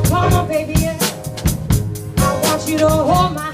Come on, baby. Yeah. I want you to hold my